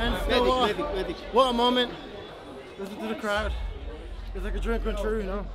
And Medic, uh, what a moment. Listen to the crowd. It's like a dream come true, you know.